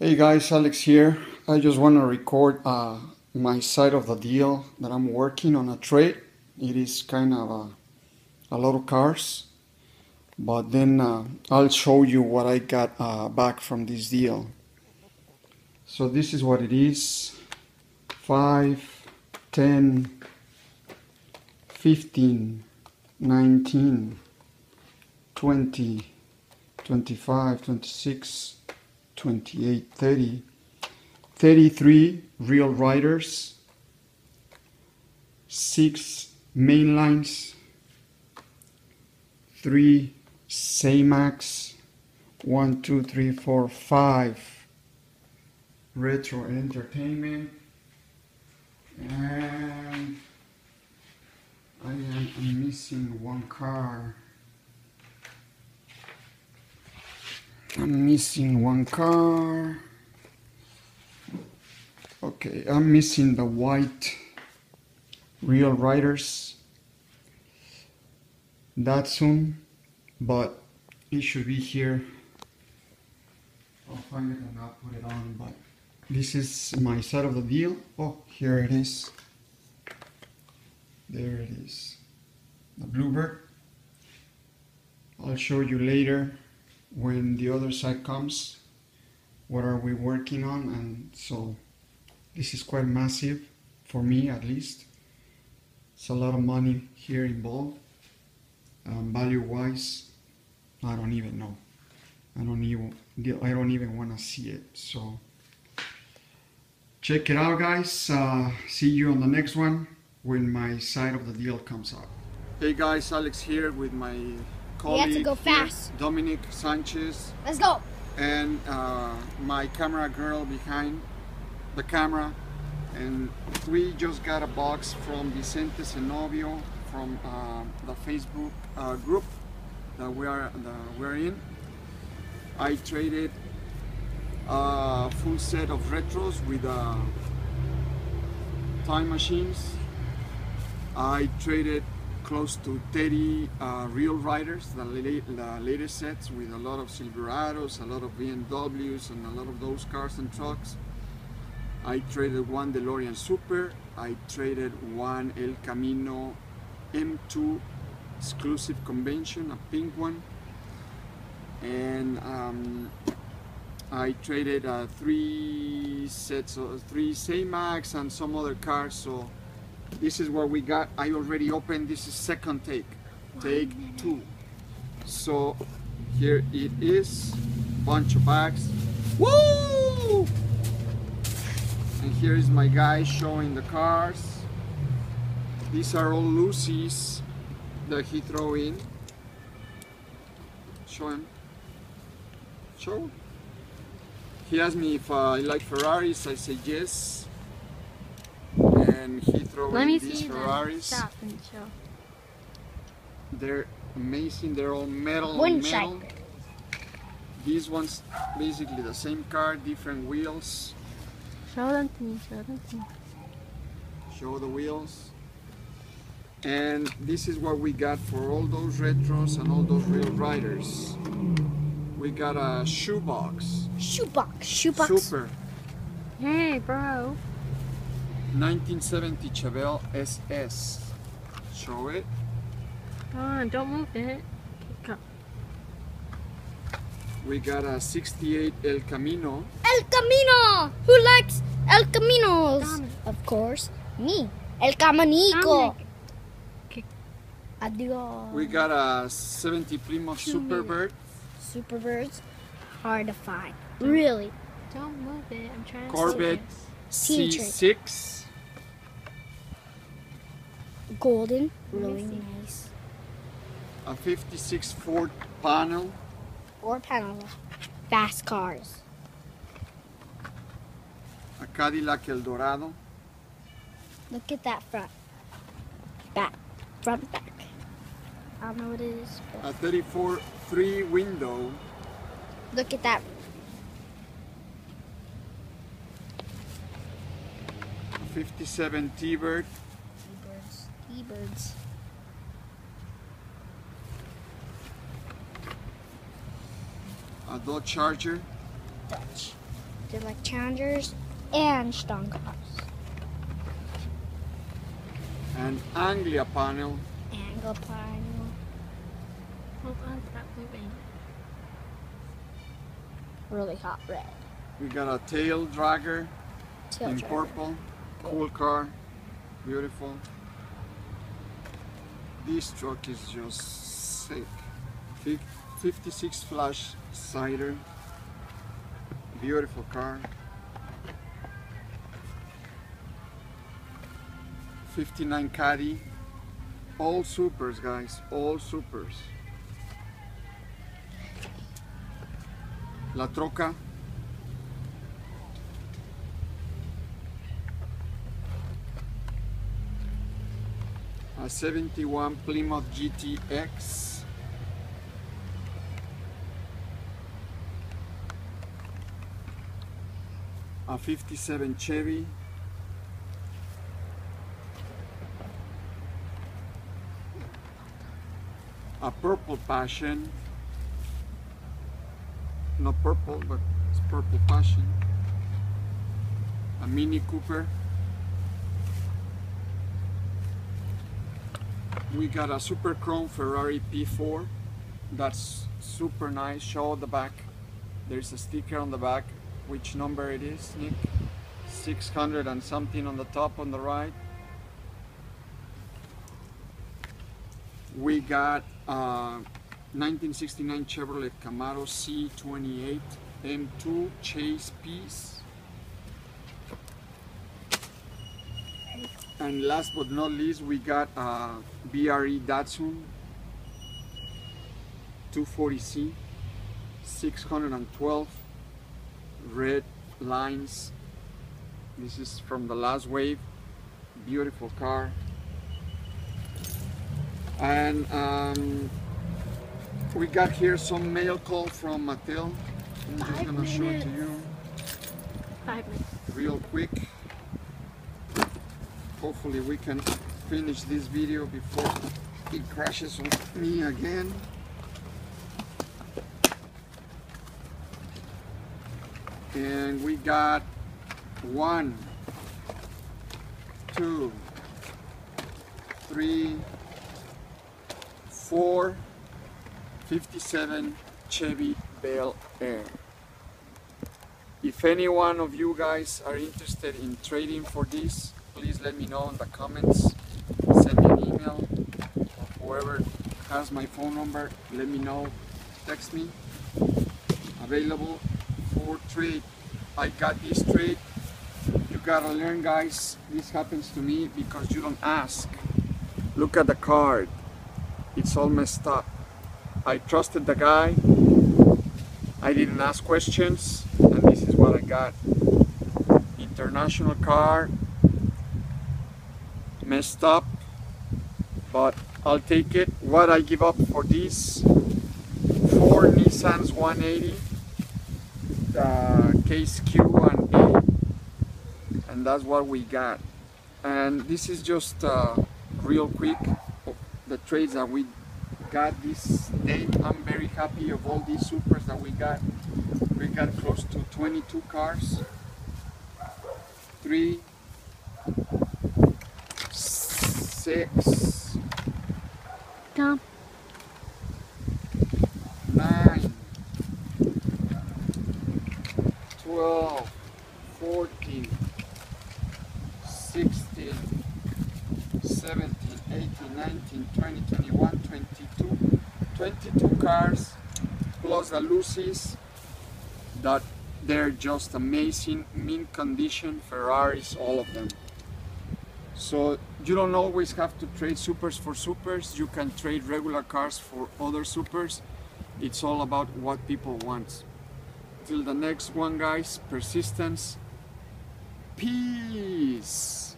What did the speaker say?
Hey guys, Alex here. I just want to record uh, my side of the deal that I'm working on a trade. It is kind of a, a lot of cars, but then uh, I'll show you what I got uh, back from this deal. So this is what it is 5, 10, 15, 19, 20, 25, 26, 28, 30, 33 real riders, 6 main lines, 3 Zamacs, 1, 2, 3, 4, 5 retro entertainment, and I am missing one car. I'm missing one car. Okay, I'm missing the white Real Riders Datsun, but it should be here. I'll find it and I'll put it on, but this is my side of the deal. Oh, here it is. There it is. The Bluebird. I'll show you later when the other side comes what are we working on? And so this is quite massive for me at least. It's a lot of money here involved. Um, value wise I don't even know. I don't even I don't even want to see it so. Check it out guys. Uh, see you on the next one when my side of the deal comes out hey guys Alex here with my We have to go fast. Dominic Sanchez Let's go. and uh, my camera girl behind the camera and we just got a box from Vicente Zenobio from uh, the Facebook uh, group that we are that we're in I traded a full set of retros with uh, time machines I traded close to 30 uh, real riders, the, the latest sets with a lot of Silverados, a lot of BMWs, and a lot of those cars and trucks. I traded one DeLorean Super, I traded one El Camino M2 exclusive convention, a pink one, and um, I traded uh, three sets of three Zamacs and some other cars. So this is what we got. I already opened. This is second take, take two. So here it is, bunch of bags. Woo! And here is my guy showing the cars. These are all loosies that he throw in. Show him. Show. He asked me if I like Ferraris. I said yes. And he Let me these see the Ferraris. stop and show. They're amazing. They're all metal on One metal. side. These ones basically the same car, different wheels. Show them to me. Show them to me. Show the wheels. And this is what we got for all those retros and all those real riders. We got a shoebox. Shoebox. Shoebox. Super. Hey, bro. 1970 Chevelle SS. Show it. Come on, don't move it. Okay, go. We got a 68 El Camino. El Camino. Who likes El Caminos? Dominic. Of course, me. El Camanico. Dominic. Adios. We got a 70 Plymouth Two minutes. Superbird. Superbirds. Hard to find. Really. Don't move it. I'm trying to Corvette Teen train. C6. Golden. Really nice. A 56 Ford panel. Or Panama. Fast cars. A Cadillac Eldorado. Look at that front. Back. Front back. I don't know what it is. A 34 three window. look at that. A 57 T-Bird. T-birds. Uh, T-birds. A Dodge Charger. Dutch. They're like challengers and strong cars. And Anglia panel. Angle panel. Hold on, stop moving. Really hot red. We got a tail dragger Tail in driver. purple. Cool car. Beautiful. This truck is just sick. 56 flash cider. Beautiful car. 59 Caddy. All supers, guys. All supers. La Troca. A 71 Plymouth GTX. A 57 Chevy. A purple passion. Not purple, but it's purple passion. A Mini Cooper. We got a Super Chrome Ferrari P4. That's super nice. Show the back. There's a sticker on the back. Which number it is, Nick? 600 and something on the top on the right. We got uh, 1969 Chevrolet Camaro Z28 M2 Chase piece. And last but not least, we got uh, BRE Datsun 240Z 612 red lines. This is from the last wave. Beautiful car. And um, we got here some mail call from Mattel. I'm just Five gonna show it to you Five minutes. real quick. Hopefully we can finish this video before it crashes on me again. And we got one, two, three, four, 57 Chevy Bel Air. If any one of you guys are interested in trading for this, please let me know in the comments. Send me an email. Or whoever has my phone number, let me know. Text me. Available for trade. I got this trade. You gotta learn, guys. This happens to me because you don't ask. Look at the card. It's all messed up. I trusted the guy. I didn't ask questions, and this is what I got. International car, messed up, but I'll take it. What I give up for this? Four Nissans 180, the case Q and A, and that's what we got. And this is just uh, real quick the trades that we got this day. I'm very happy of all these supers that we got. We got close to 22 cars. Three, six, Tom. nine, 12, 14, 16, 17, 18, 19, 20, 21, 22. 22 cars. Plus the loosies that they're just amazing, mint condition. Ferraris, all of them. So you don't always have to trade supers for supers. You can trade regular cars for other supers. It's all about what people want. Till the next one, guys. Persistence. Peace.